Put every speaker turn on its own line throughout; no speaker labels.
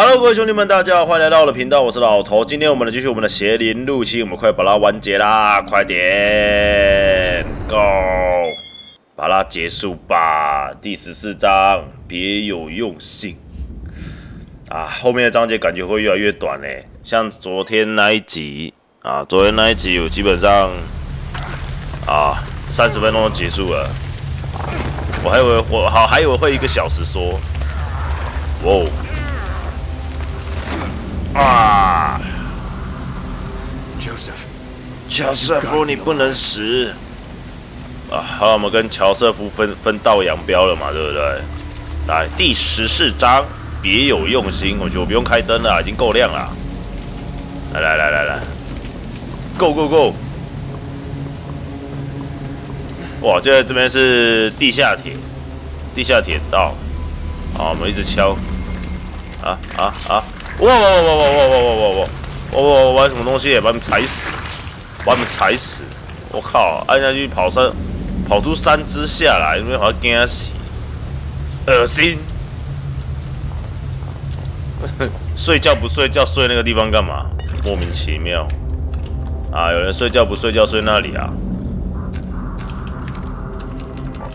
Hello，各位兄弟们，大家好，欢迎来到我的频道，我是老头。今天我们来继续我们的邪灵入侵，我们快把它完结啦！快点，Go，把它结束吧。第十四章，别有用心啊！后面的章节感觉会越来越短嘞，像昨天那一集啊，昨天那一集我基本上啊三十分钟就结束了，我还以为我好还以为会一个小时说，哇哦！啊
，Joseph，
乔瑟夫，你不能死啊！好，我们跟乔瑟夫分分道扬镳了嘛，对不对？来，第十四章，别有用心。我觉得我不用开灯了，已经够亮了。来来来来来，Go Go Go！哇，这这边是地下铁，地下铁道。好，我们一直敲。啊啊啊！哇哇哇哇哇哇哇哇哇哇！哇哇玩什么东西？把他们踩死！把他们踩死！我靠！按下去跑山，跑出三只下来，因为好像惊死，恶心！睡觉不睡觉，睡那个地方干嘛？莫名其妙！啊，有人睡觉不睡觉，睡那里啊？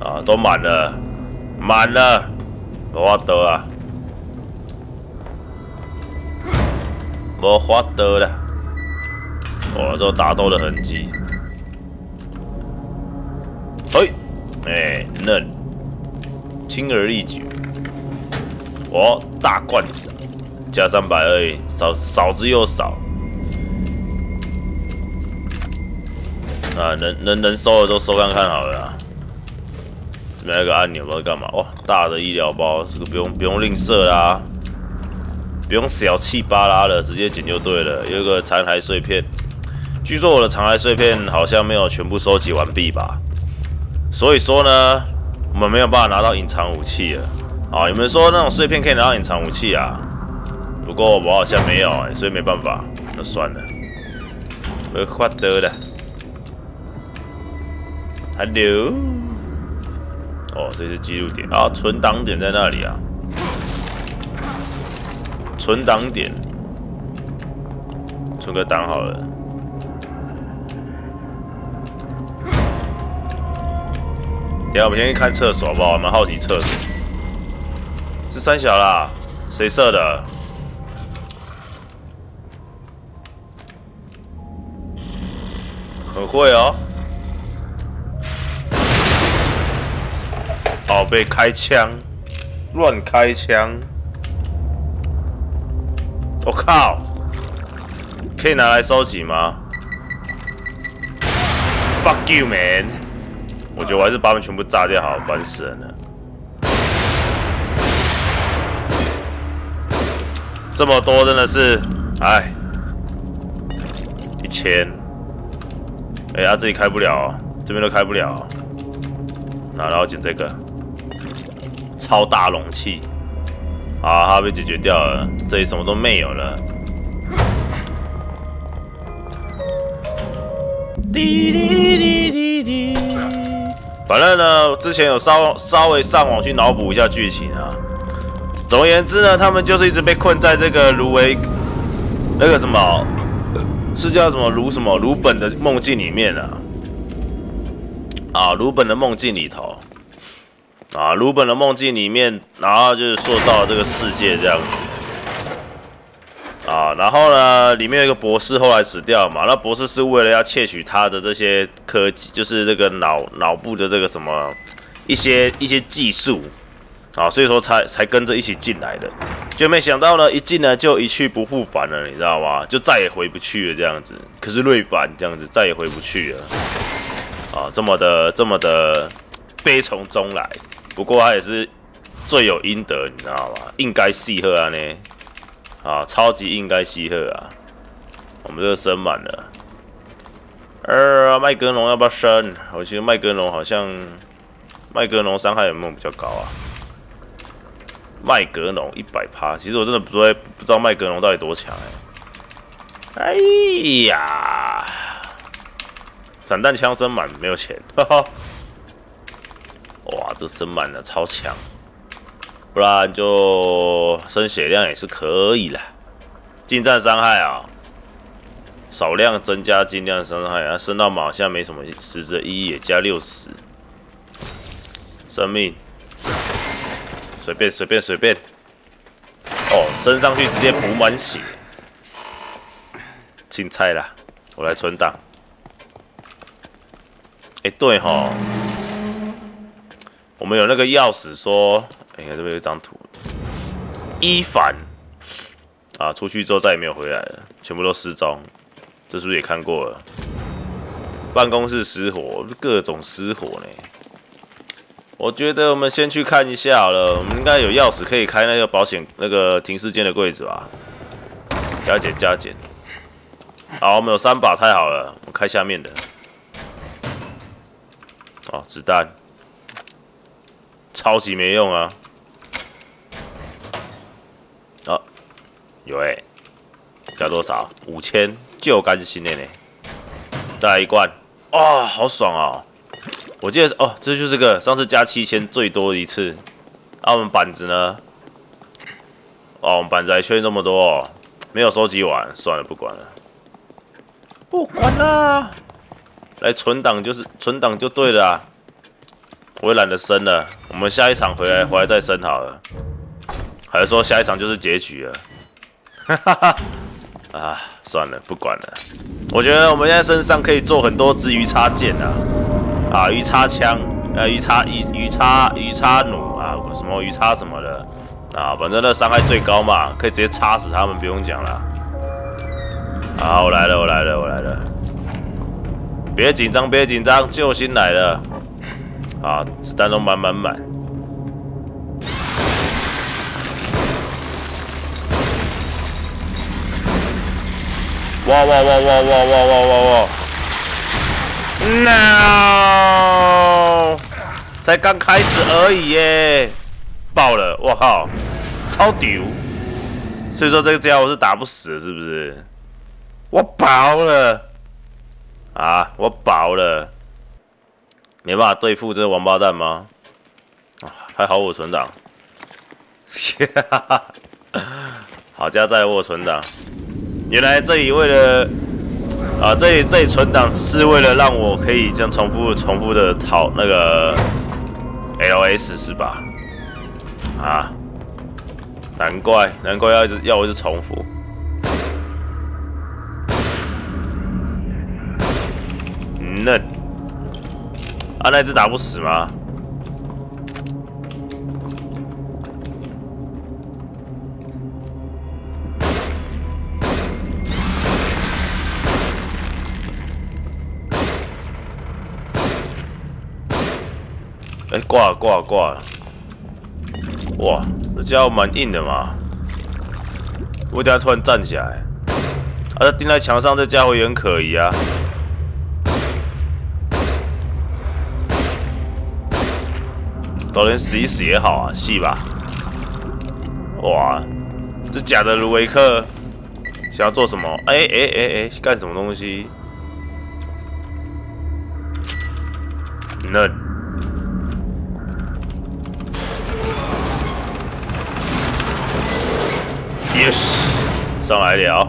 啊，都满了，满了，我得啊！无法得了，哇！这打斗的痕迹，嘿，哎，嫩，轻而易举，哦，大罐子，加三百而已，少少之又少，啊，能能能收的都收看看好了，这边有个按钮，不知道干嘛，哇，大的医疗包，这个不用不用吝啬啦。不用小气巴拉的，直接捡就对了。有一个残骸碎片，据说我的残骸碎片好像没有全部收集完毕吧？所以说呢，我们没有办法拿到隐藏武器了。啊，你们说那种碎片可以拿到隐藏武器啊？不过我好像没有哎，所以没办法，那算了。我快得了，Hello，哦，这是记录点啊，存档点在那里啊。存档点，存个档好了。等下我们先去看厕所好不好？我们好奇厕所。是三小啦，谁射的？很会哦。哦，被开枪，乱开枪。我靠！可以拿来收集吗？Fuck you, man！我觉得我还是把他们全部炸掉好，烦死人了。这么多真的是，哎，一千。哎呀，这里开不了，这边都开不了。那然后捡这个超大容器。好，他被解决掉了，这里什么都没有了。滴滴滴滴滴。反正呢，之前有稍稍微上网去脑补一下剧情啊。总而言之呢，他们就是一直被困在这个芦苇那个什么，是叫什么芦什么芦本的梦境里面啊。啊，芦本的梦境里头。啊，鲁本的梦境里面，然后就是塑造这个世界这样子。啊，然后呢，里面有一个博士后来死掉嘛，那博士是为了要窃取他的这些科技，就是这个脑脑部的这个什么一些一些技术，啊，所以说才才跟着一起进来的，就没想到呢，一进来就一去不复返了，你知道吗？就再也回不去了这样子。可是瑞凡这样子再也回不去了，啊，这么的这么的悲从中来。不过他也是罪有应得，你知道吗？应该戏贺啊呢，啊，超级应该戏贺啊！我们这个升满了。呃，麦格龙要不要升？我觉得麦格龙好像麦格龙伤害有没有比较高啊？麦格龙一百趴，其实我真的不知不知道麦格龙到底多强哎！哎呀，散弹枪升满没有钱，哈哈。这升满了，超强！不然就升血量也是可以啦。近战伤害啊，少量增加近量伤害啊，升到马现在没什么实质意义，也加六十。生命，随便随便随便。哦，升上去直接补满血，青菜啦，我来存档。哎，对哈，我们有那个钥匙说，哎，这边有一张图，一凡。啊！出去之后再也没有回来了，全部都失踪。这是不是也看过了？办公室失火，各种失火呢。我觉得我们先去看一下好了。我们应该有钥匙可以开那个保险那个停尸间的柜子吧？加减加减。好，我们有三把，太好了。我开下面的。哦，子弹，超级没用啊！有哎，加多少？五千，就甘心的呢。再来一罐，啊，好爽哦！我记得哦，这就是个上次加七千最多一次。啊，我们板子呢？哦，我们板子还缺这么多，哦，没有收集完，算了，不管了，不管了。来存档就是存档就对了！我也懒得升了，我们下一场回来回来再升好了。还是说下一场就是结局了？哈哈哈！啊，算了，不管了。我觉得我们现在身上可以做很多只鱼叉剑啊，啊，鱼叉枪，呃，鱼叉鱼鱼叉鱼叉弩啊，什么鱼叉什么的啊，反正那伤害最高嘛，可以直接插死他们，不用讲了。好，我来了，我来了，我来了。别紧张，别紧张，救星来了。啊，子弹都满满满。哇哇哇哇哇哇哇哇哇！No，才刚开始而已耶，爆了！我靠，超丢！所以说这个家伙是打不死，是不是？我饱了啊！我饱了，没办法对付这个王八蛋吗？啊，还好我存档，好家在我存档。原来这里为了啊，这里这里存档是为了让我可以这样重复重复的讨那个 LS 是吧？啊，难怪难怪要要我一直重复。那啊，那只打不死吗？哎，挂了挂了挂了！哇，这家伙蛮硬的嘛！我等下突然站起来，啊，钉在墙上，这家伙也很可疑啊！早点死一死也好啊，戏吧！哇，这假的卢维克想要做什么？哎哎哎哎，干什么东西？嫩。Yes，上来了。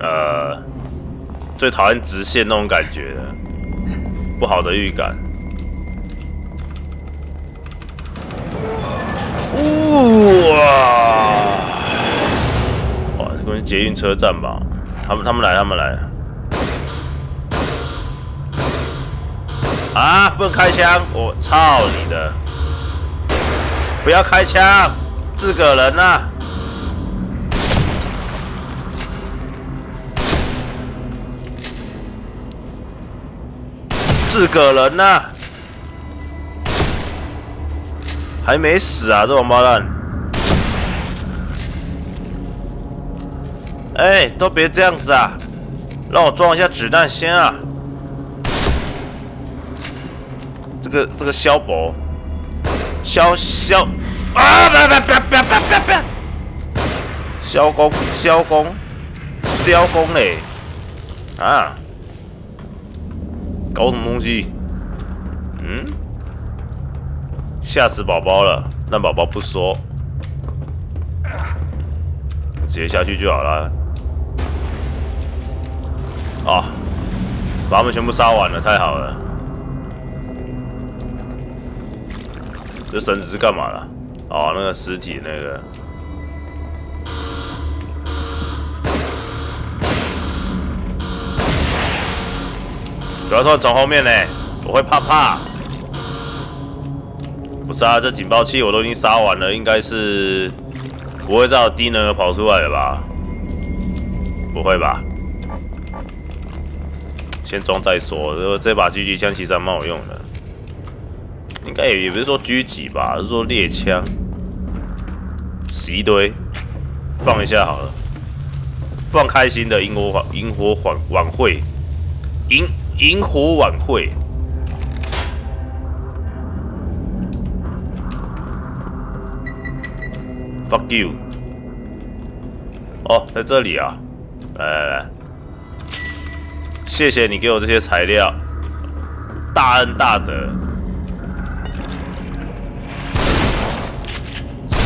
呃，最讨厌直线那种感觉了，不好的预感。哇！哇，这边捷运车站吧？他们他们来，他们来。啊！不能开枪！我操你的！不要开枪！自个人呐！自个人呐！还没死啊，这王八蛋！哎，都别这样子啊！让我装一下子弹先啊！这个这个萧博，萧萧。啊！别别别别别别别！消工消工消工嘞！啊！搞什么东西？嗯？吓死宝宝了！让宝宝不说，直接下去就好了。啊，把他们全部杀完了，太好了。这绳子是干嘛的？哦，那个尸体那个。不要突然从后面呢，我会怕怕。不是啊，这警报器我都已经杀完了，应该是不会再有低能儿跑出来了吧？不会吧？先装再说。这这把狙击枪其实还蛮好用的，应该也也不是说狙击吧，是说猎枪。死一堆，放一下好了，放开心的萤火萤火晚晚会，萤萤火晚会。Fuck you！哦，在这里啊，来来来，谢谢你给我这些材料，大恩大德。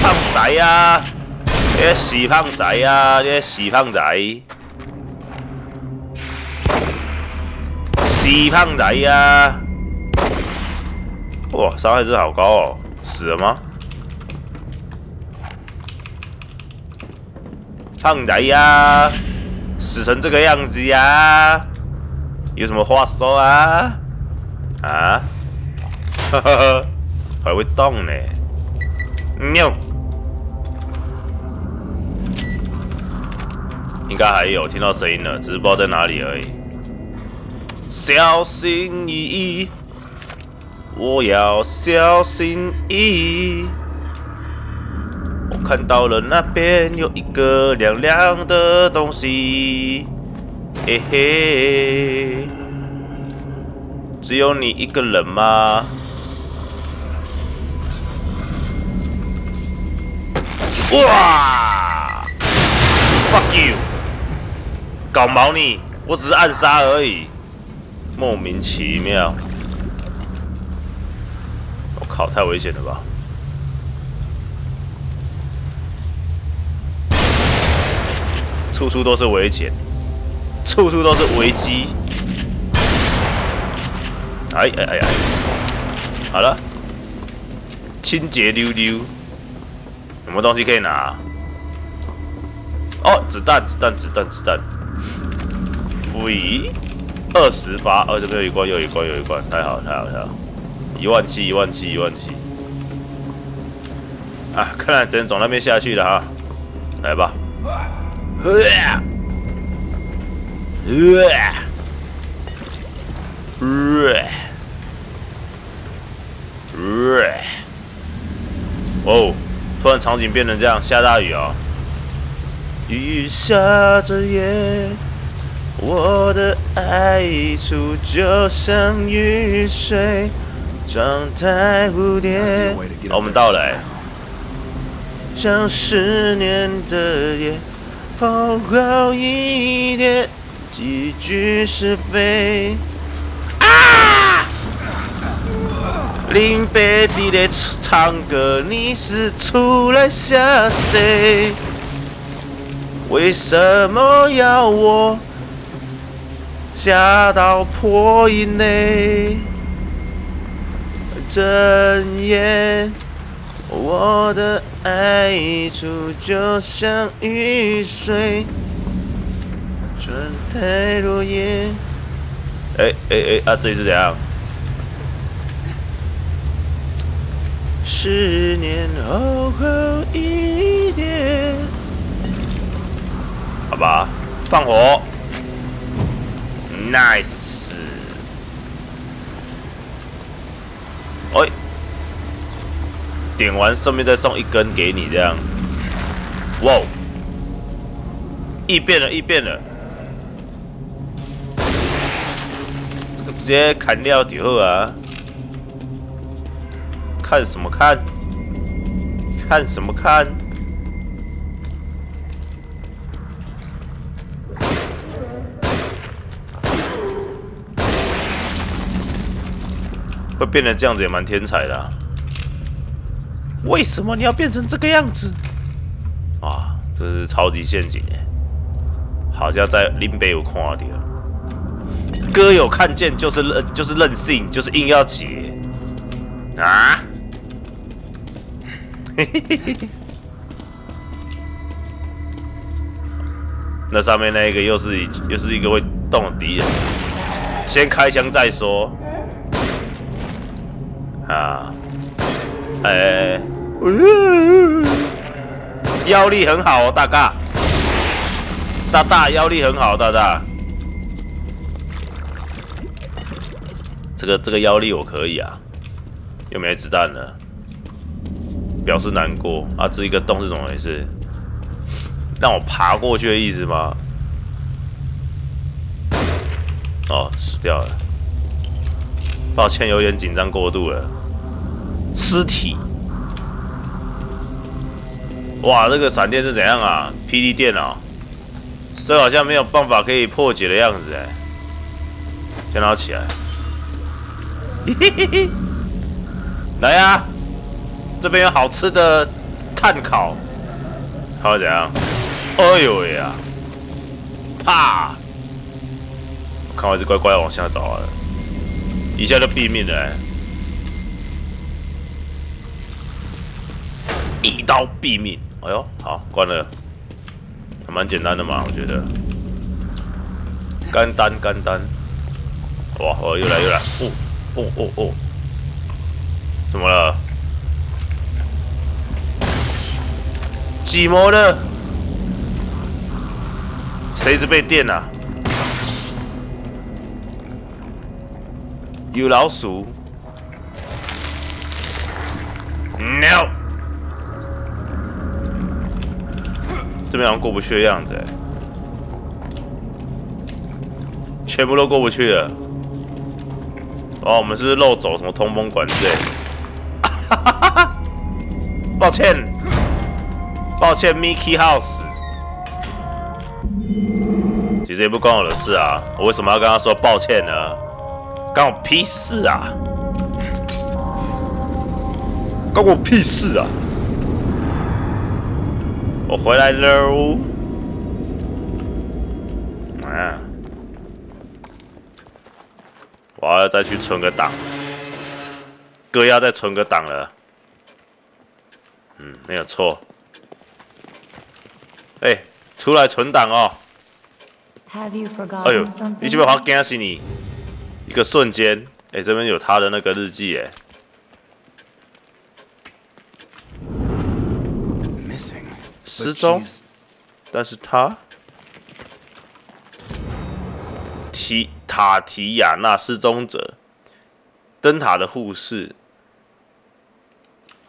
胖仔呀，你死胖仔呀，你死胖仔，死胖仔呀！哇，伤害值好高哦，死了吗？胖仔呀，死成这个样子呀，有什么话说啊？啊？哈哈哈，还会动呢？喵！应该还有听到声音了，只是不知道在哪里而已。小心翼翼，我要小心翼翼。我看到了，那边有一个亮亮的东西，嘿嘿，只有你一个人吗？哇！Fuck you！搞毛你！我只是暗杀而已，莫名其妙。我靠，太危险了吧！处处都是危险，处处都是危机。哎哎哎哎，好了，清洁溜溜，什么东西可以拿？哦，子弹，子弹，子弹，子弹。飞二十发，哦，这边有一关，又一关，又一关，太好，太好，太好。一万七，一万七，一万七。啊，看来只能从那边下去了哈，来吧。呃，哦，突然场景变成这样，下大雨哦！雨下着夜，我的爱溢出就像雨水，状态蝴蝶。好，我们到了，像十年的夜。抛好一点，几句是非。啊！林北地的唱歌，你是出来吓谁？为什么要我吓到破音呢？睁眼。我的爱出就像雨水，春太落叶。哎哎哎，啊，这里是怎样？十年后后一点，好吧，放火，nice。哎。点完，顺便再送一根给你，这样。哇！异变了，异变了！直接砍掉就好啊！看什么看？看什么看？会变成这样子也蛮天才的。为什么你要变成这个样子？啊，这是超级陷阱哎！好像在林北有看到，哥有看见就是任就是任性，就是硬要解啊！嘿嘿嘿嘿。那上面那一个又是又是一个会动的敌人，先开枪再说。啊，哎，腰力很好哦，大大，大大腰力很好，大大。这个这个腰力我可以啊，又没子弹了，表示难过啊！这一个洞是怎么回事？让我爬过去的意思吗？哦，死掉了。抱歉，有点紧张过度了。尸体。哇，这个闪电是怎样啊？霹雳电啊！这好像没有办法可以破解的样子哎。先拿起来。嘿嘿嘿。来呀，这边有好吃的炭烤。好怎样？哎呦喂呀！啪！看我这乖乖往下走啊，一下就毙命了，一刀毙命。哎呦，好关了，还蛮简单的嘛，我觉得。干单干单，哇！哦，又来又来，哦哦哦哦，怎么了？寂寞呢。谁子被电了？有老鼠？No！这边好像过不去的样子，全部都过不去了。哦，我们是不是漏走什么通风管之类？抱歉，抱歉，Mickey House。其实也不关我的事啊，我为什么要跟他说抱歉呢？关我屁事啊！关我屁事啊！我回来喽！啊！我要再去存个档，哥要再存个档了。嗯，没有错。哎，出来存档哦！哎呦，你是不是好惊死你？一个瞬间，哎，这边有他的那个日记，哎，失踪，但是他提塔提亚娜失踪者，灯塔的护士，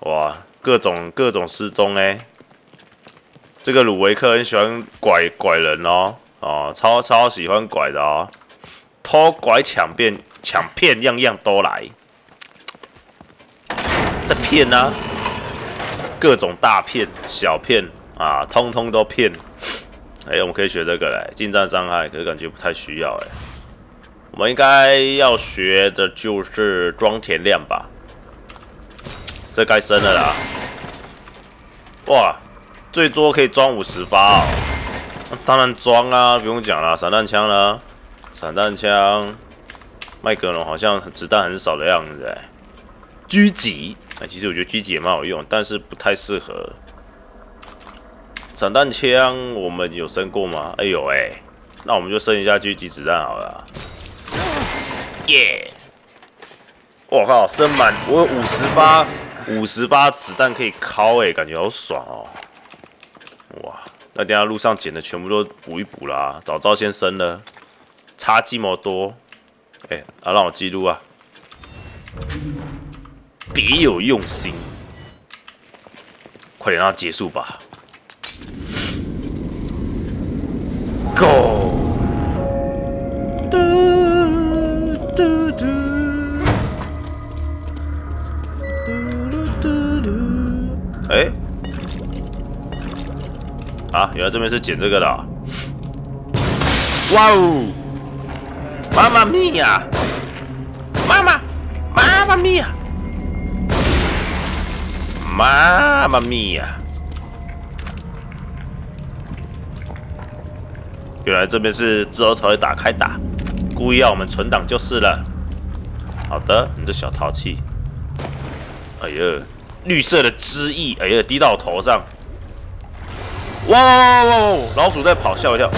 哇，各种各种失踪哎，这个鲁维克很喜欢拐拐人哦。哦，超超喜欢拐的哦，偷拐抢骗抢骗样样都来，这骗呢，各种大骗小骗啊，通通都骗。哎，我们可以学这个嘞，近战伤害，可是感觉不太需要哎。我们应该要学的就是装填量吧，这该升了啦。哇，最多可以装五十发哦。当然装啊，不用讲了，散弹枪啦，散弹枪，麦格龙好像子弹很少的样子哎。狙击，哎，其实我觉得狙击也蛮好用，但是不太适合。散弹枪我们有升过吗？哎呦哎，那我们就升一下狙击子弹好了。耶！我靠，升满我有五十发，五十发子弹可以敲哎，感觉好爽哦。哇！那等下路上捡的全部都补一补啦，早早先升了，差这么多，哎，啊让我记录啊，别有用心，快点让它结束吧，Go，原来这边是捡这个的！哇哦，妈妈咪呀，妈妈，妈妈咪呀，妈妈咪呀！原来这边是之后才会打开打，故意要我们存档就是了。好的，你这小淘气。哎呀，绿色的汁液，哎呀，滴到我头上。哇哇哇哇！老鼠在跑，吓我一跳。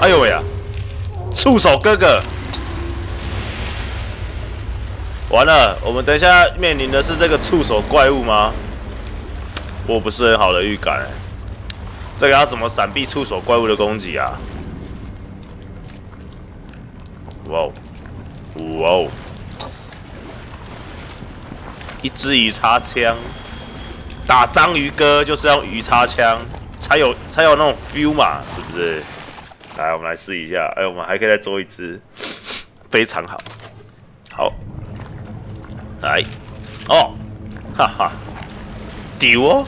哎呦喂呀！触手哥哥，完了，我们等一下面临的是这个触手怪物吗？我不是很好的预感。这个要怎么闪避触手怪物的攻击啊？哇哦，哇哦！一支鱼叉枪，打章鱼哥就是要鱼叉枪。才有才有那种 feel 嘛，是不是？来，我们来试一下。哎，我们还可以再做一只，非常好。好，来，哦，哈哈，丢哦。